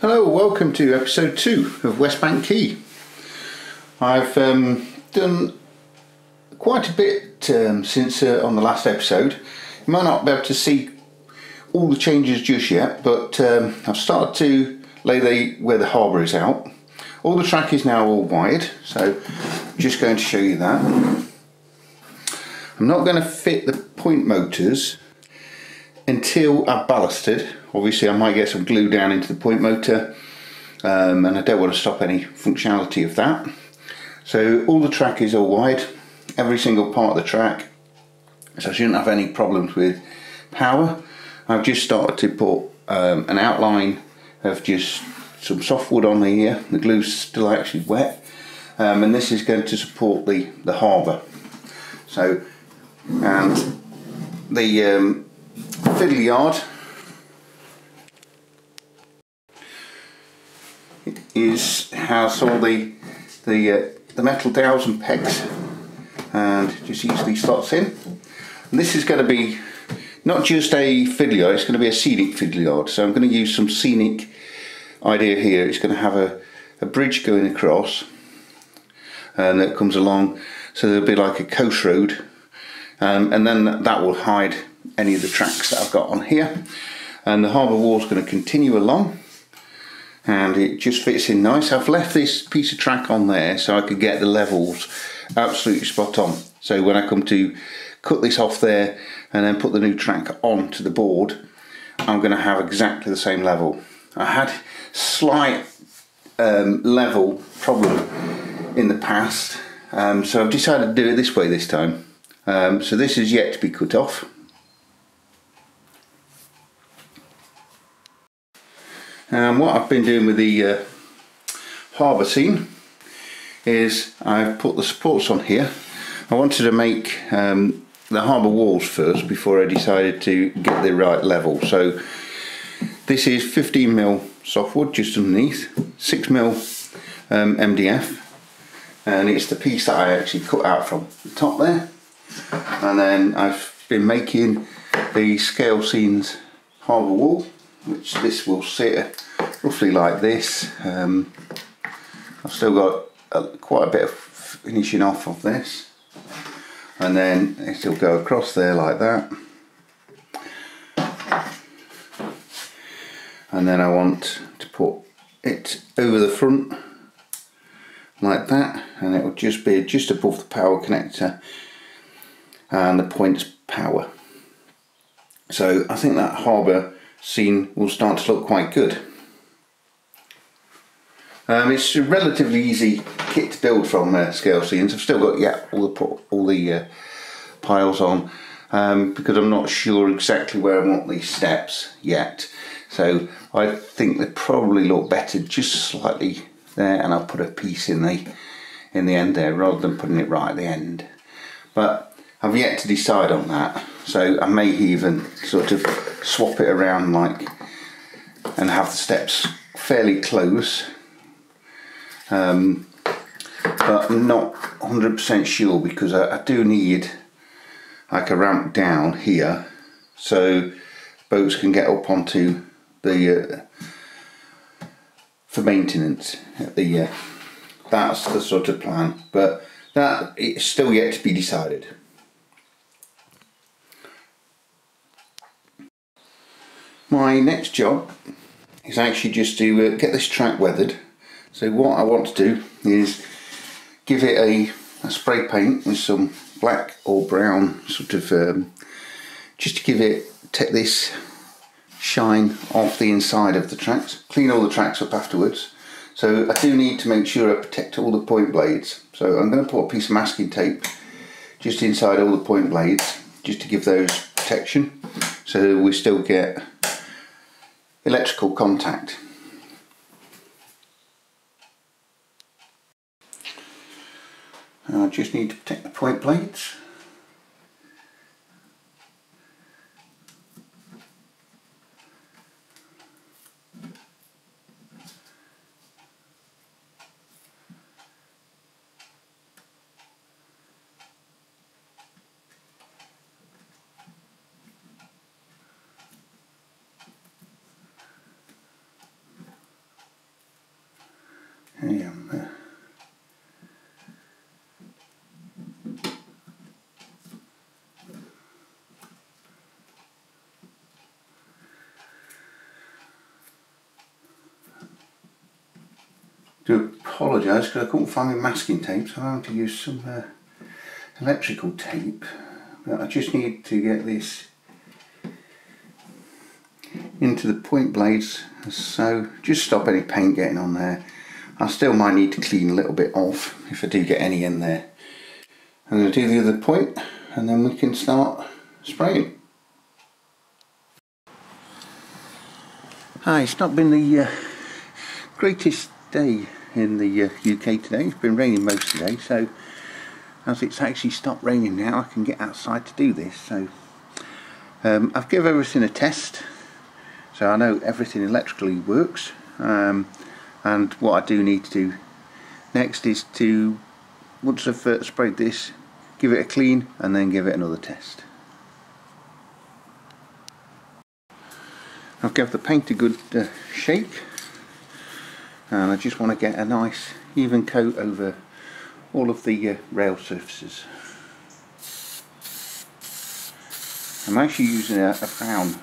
Hello, welcome to episode two of Westbank Quay. I've um, done quite a bit um, since uh, on the last episode. You might not be able to see all the changes just yet, but um, I've started to lay the where the harbour is out. All the track is now all wired, so I'm just going to show you that. I'm not going to fit the point motors until I've ballasted. Obviously I might get some glue down into the point motor um, and I don't want to stop any functionality of that. So all the track is all wide, every single part of the track, so I shouldn't have any problems with power. I've just started to put um, an outline of just some softwood on here, the glue's still actually wet, um, and this is going to support the, the harbour. So, and the um, fiddle yard. Is has all the the uh, the metal dowels and pegs and just easily slots in. And this is going to be not just a fiddle yard it's going to be a scenic fiddle yard. So I'm going to use some scenic idea here. It's going to have a, a bridge going across and that comes along so there'll be like a coast road. Um, and then that will hide any of the tracks that I've got on here and the harbour wall is going to continue along and it just fits in nice. I've left this piece of track on there so I could get the levels absolutely spot on. So when I come to cut this off there and then put the new track onto the board, I'm going to have exactly the same level. I had slight um, level problem in the past, um, so I've decided to do it this way this time. Um, so this is yet to be cut off. And what I've been doing with the uh, harbour scene is I've put the supports on here. I wanted to make um, the harbour walls first before I decided to get the right level. So this is 15mm softwood just underneath, 6mm um, MDF and it's the piece that I actually cut out from the top there and then I've been making the Scalescenes harbour wall which this will sit roughly like this. Um, I've still got a, quite a bit of finishing off of this. And then it'll go across there like that. And then I want to put it over the front like that. And it will just be just above the power connector and the points power. So I think that harbour scene will start to look quite good. Um, it's a relatively easy kit to build from uh, Scalescenes. I've still got yeah all the all the uh, piles on um, because I'm not sure exactly where I want these steps yet. So I think they probably look better just slightly there, and I'll put a piece in the in the end there rather than putting it right at the end. But I've yet to decide on that. So I may even sort of swap it around like and have the steps fairly close. Um, but I'm not 100% sure because I, I, do need like a ramp down here so boats can get up onto the uh, for maintenance the uh, that's the sort of plan but that it's still yet to be decided My next job is actually just to uh, get this track weathered. So what I want to do is give it a, a spray paint with some black or brown sort of um, just to give it take this shine off the inside of the tracks clean all the tracks up afterwards. So I do need to make sure I protect all the point blades. So I'm going to put a piece of masking tape just inside all the point blades just to give those protection. So we still get electrical contact. I just need to protect the point blades. Do apologise because I couldn't find my masking tape so I'm going to use some uh, electrical tape. But I just need to get this into the point blades so just stop any paint getting on there. I still might need to clean a little bit off if I do get any in there. I'm going to do the other point and then we can start spraying. Hi, it's not been the uh, greatest day in the uh, UK today. It's been raining most of the day, so as it's actually stopped raining now, I can get outside to do this. So um, I've given everything a test, so I know everything electrically works. Um, and what I do need to do next is to, once I've uh, sprayed this, give it a clean and then give it another test. I've given the paint a good uh, shake and I just want to get a nice even coat over all of the uh, rail surfaces. I'm actually using a, a brown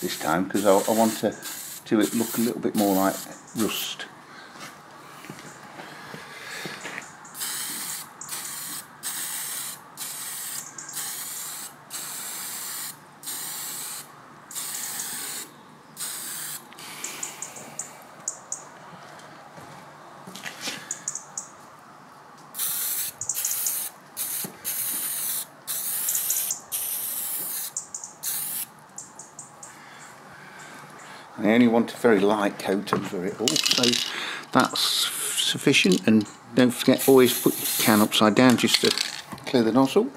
this time because I, I, want to, to it look a little bit more like rust. I only want a very light coat over it all so that's sufficient. And don't forget always put your can upside down just to clear the nozzle.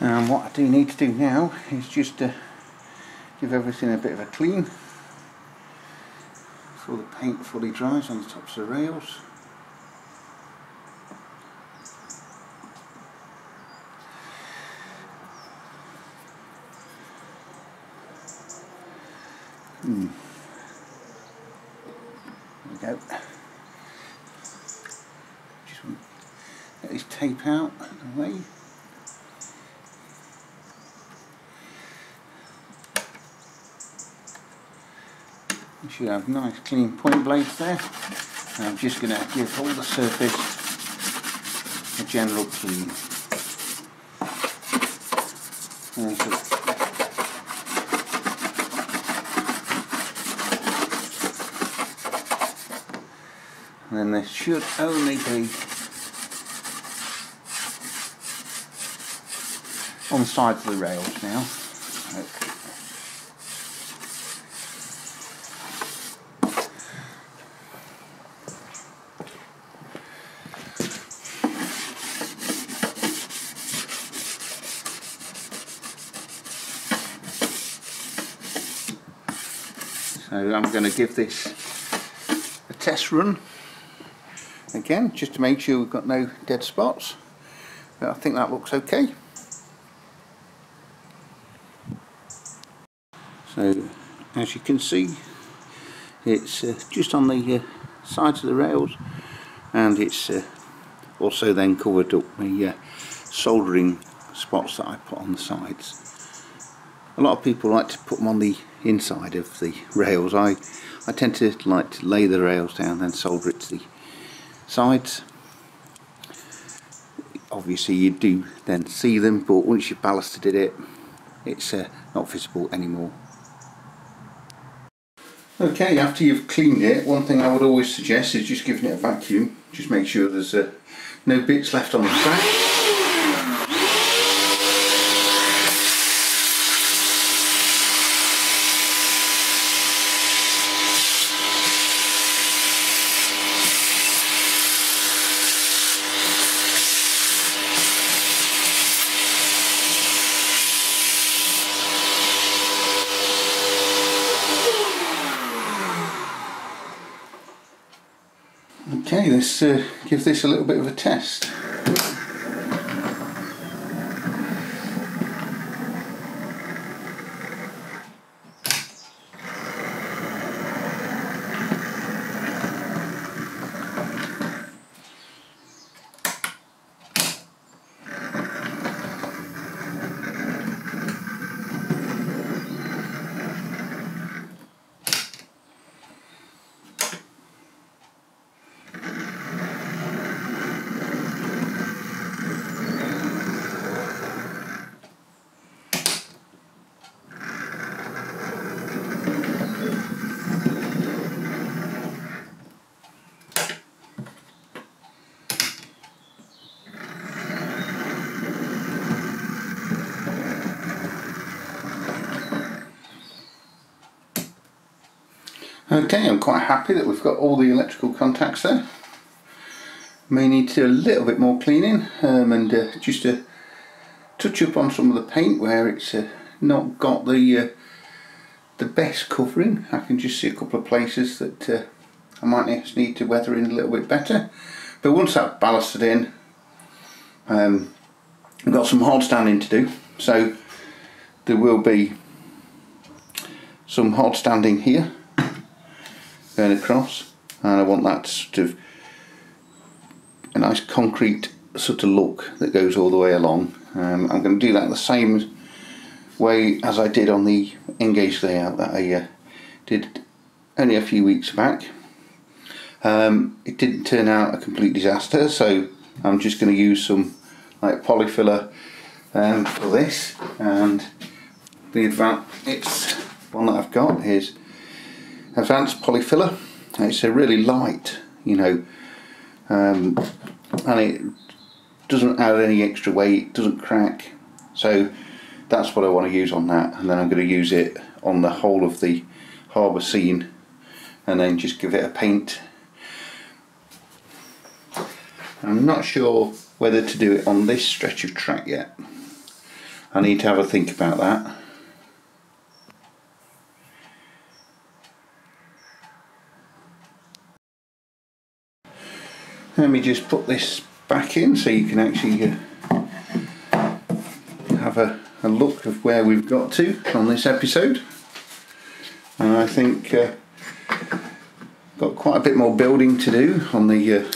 And what I do need to do now is just to give everything a bit of a clean before the paint fully dries on the tops of the rails Hmm. There we go. Just want to get this tape out of the way. You should have nice clean point blades there. And I'm just going to give all the surface a general clean. and then there should only be on the sides of the rails now. So I'm going to give this a test run again just to make sure we've got no dead spots. But I think that looks okay. So as you can see it's uh, just on the uh, sides of the rails and it's uh, also then covered up the uh, soldering spots that I put on the sides a lot of people like to put them on the inside of the rails. I, I tend to like to lay the rails down and solder it to the sides. Obviously you do then see them but once you've ballasted it it's uh, not visible anymore. Okay after you've cleaned it one thing I would always suggest is just giving it a vacuum. Just make sure there's uh, no bits left on the sack Okay, let's uh, give this a little bit of a test. Okay, I'm quite happy that we've got all the electrical contacts there. May need to do a little bit more cleaning um, and uh, just to touch up on some of the paint where it's uh, not got the uh, the best covering. I can just see a couple of places that uh, I might need to weather in a little bit better. But once that's ballasted in, um, I've got some hard standing to do. So there will be some hard standing here going across and I want that sort of a nice concrete sort of look that goes all the way along. Um, I'm going to do that the same way as I did on the N gauge layout that I uh, did only a few weeks back. Um, it didn't turn out a complete disaster so I'm just going to use some like Polyfilla um, for this and the advanced it's one that I've got is advanced Polyfilla. It's a really light you know um, and it doesn't add any extra weight doesn't crack. So that's what I want to use on that and then I'm going to use it on the whole of the harbour scene and then just give it a paint. I'm not sure whether to do it on this stretch of track yet. I need to have a think about that let me just put this back in so you can actually uh, have a, a, look of where we've got to on this episode. And I think uh, got quite a bit more building to do on the uh,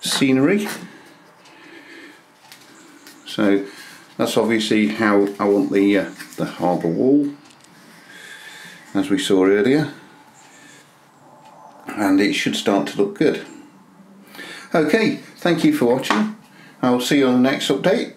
scenery. So that's obviously how I want the uh, the harbour wall as we saw earlier and it should start to look good. Okay, thank you for watching. I will see you on the next update.